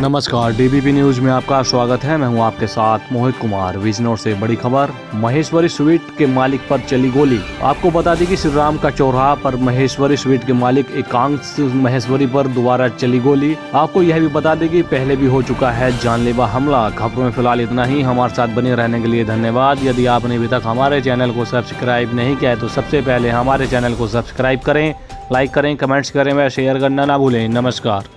नमस्कार। DBP news में आपका स्वागत है। मैं हूँ आपके साथ मोहित कुमार। विजनौर से बड़ी खबर, महेश्वरी स्वीट के मालिक पर चली गोली। आपको बता दें कि श्री राम का चौराहा पर महेश्वरी स्वीट के मालिक एकांश महेश्वरी पर दोबारा चली गोली। आपको यह भी बता दें कि पहले भी हो चुका है जानलेवा हमला। खबरों में फ़िलहाल इतना ही। हमारे साथ बने रहने के लिए धन्यवाद। यदि आपने अभी तक हमारे चैनल को सब्सक्राइब नहीं किया है तो सबसे पहले हमारे चैनल को सब्सक्राइब करें, लाइक करें, कमेंट्स करें व शेयर करना ना भूलें। नमस्कार।